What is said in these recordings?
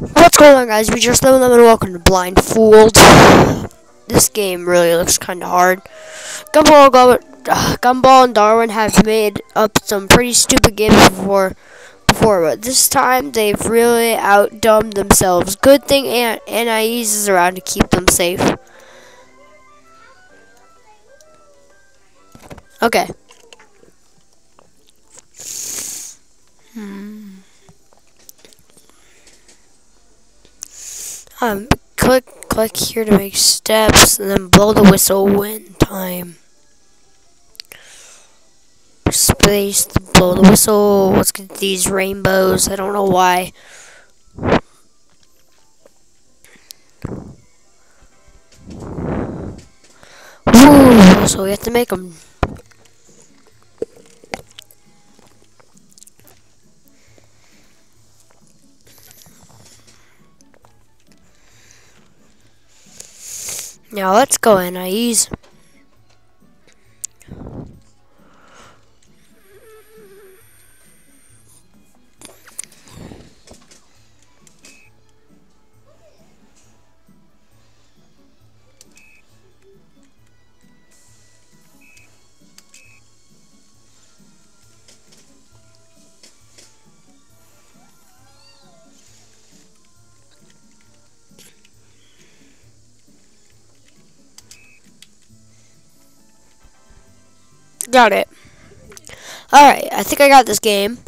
What's going on guys, we just know them and welcome to Blind Fooled. This game really looks kinda hard. Gumball, Gumball and Darwin have made up some pretty stupid games before, before, but this time they've really outdumbed themselves. Good thing Aunt Anais is around to keep them safe. Okay. Hmm. Um, click, click here to make steps, and then blow the whistle when time. Space blow the whistle. Let's get these rainbows. I don't know why. Woo! So we have to make them Now let's go, Anais. Got it. Alright, I think I got this game.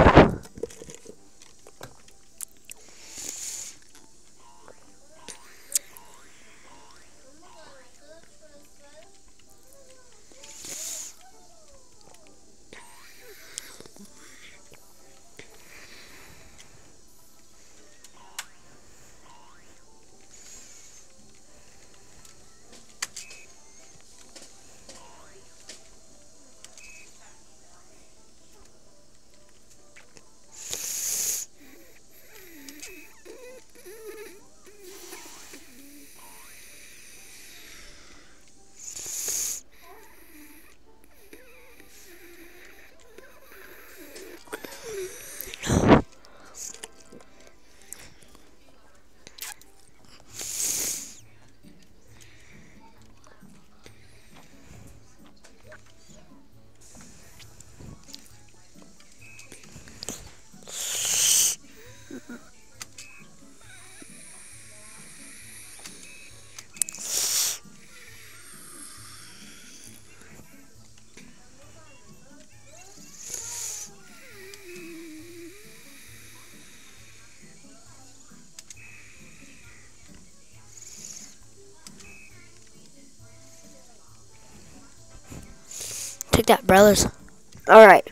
That, brothers. Alright.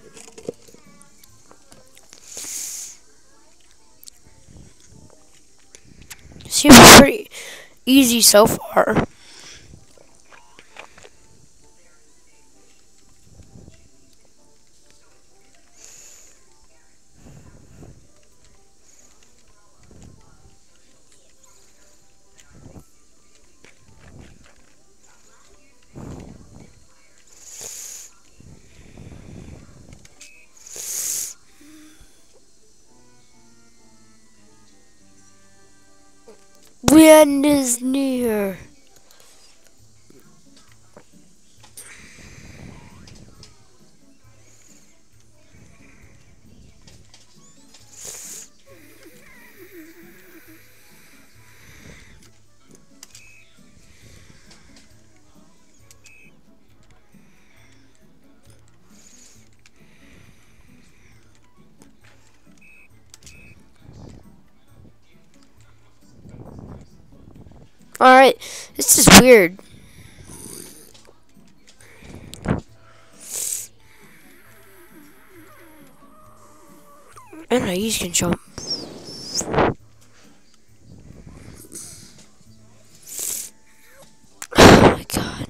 Seems pretty easy so far. End is near. Alright, this is weird. And I use control. Oh my god.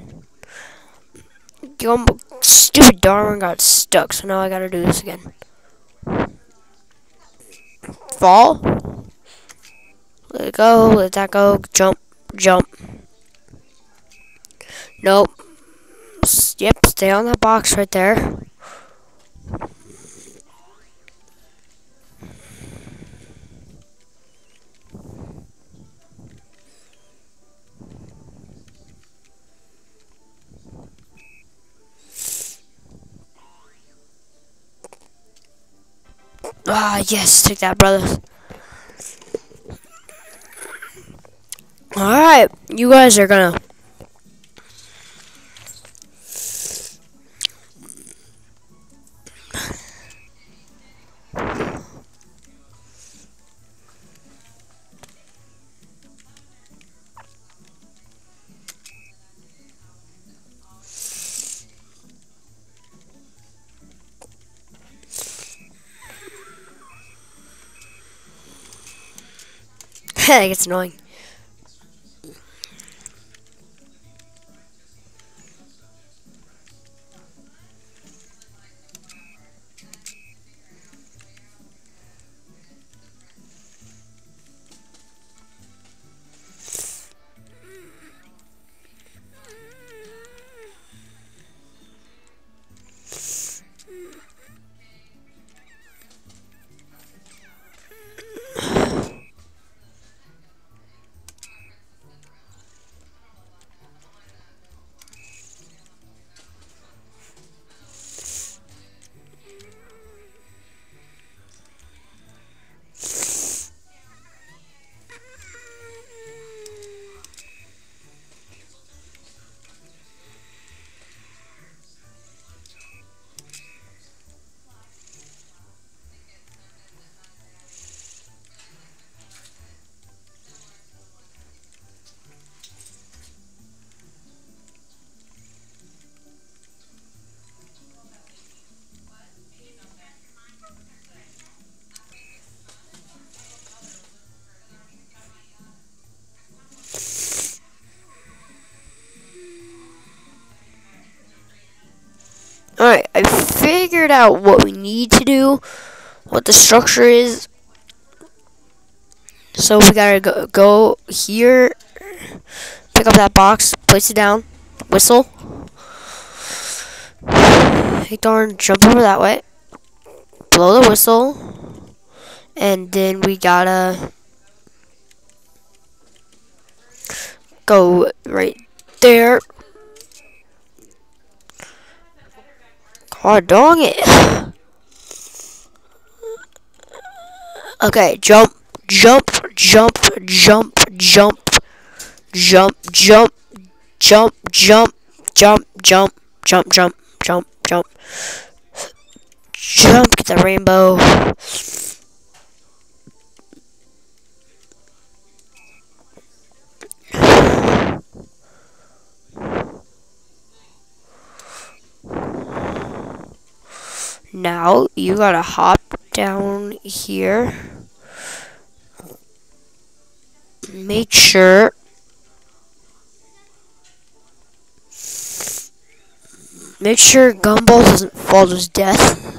Stupid Darwin got stuck, so now I gotta do this again. Fall? Let it go, let that go, jump Jump. Nope. Yep, stay on that box right there. Ah, yes, take that, brother. Alright, you guys are gonna it gets annoying. Alright, I figured out what we need to do, what the structure is. So we gotta go, go here, pick up that box, place it down, whistle. Hey darn, jump over that way, blow the whistle, and then we gotta go right there, Oh, dang it. Okay, jump, jump, jump, jump, jump, jump, jump, jump, jump, jump, jump, jump, jump, jump, jump, jump, get the rainbow. Now you gotta hop down here. Make sure Make sure Gumball doesn't fall to his death.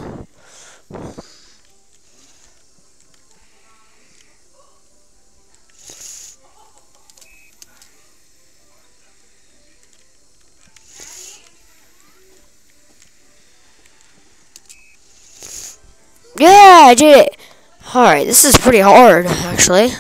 Yeah, I did it. Alright, this is pretty hard, actually.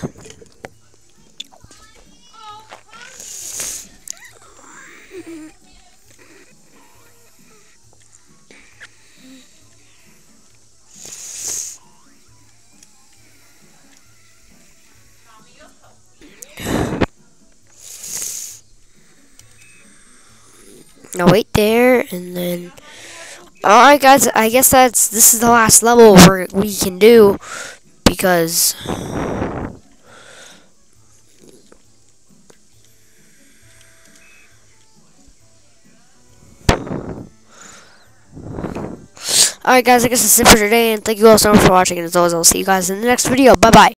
Now wait there, Alright guys, I guess that's this is the last level we can do because Alright guys, I guess that's it for today and thank you all so much for watching and as always I'll see you guys in the next video. Bye bye.